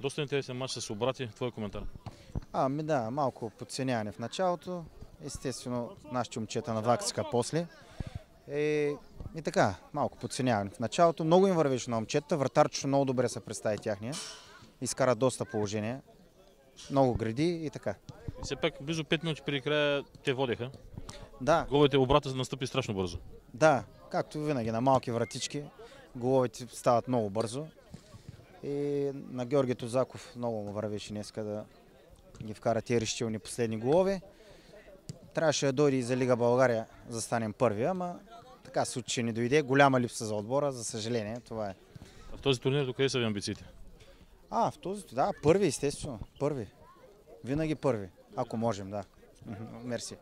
Доста интересен матч с обрати. Твой коментар. Ами да, малко подценяване в началото. Естествено, нашите момчета наваксаха после. Е, и така, малко подценяване в началото. Много им вървеше на момчета. Вратарчето много добре се представи тяхния. Изкара доста положения. Много гради и така. И все пак близо 5 минути преди края те водеха. Да, Головете обрата настъпи страшно бързо. да, както винаги на малки вратички, головете стават много бързо. И на Георги Тозаков много му вървеше днеска да ги вкара тези решителни последни голове. Трябваше да дойде и за Лига България, за да станем първи, ама така се случи, че не дойде. Голяма липса за отбора, за съжаление, това е. А в този турнир до къде са ви амбициите? А, в този, да, първи, естествено, първи. Винаги първи, ако можем, да. Мерси.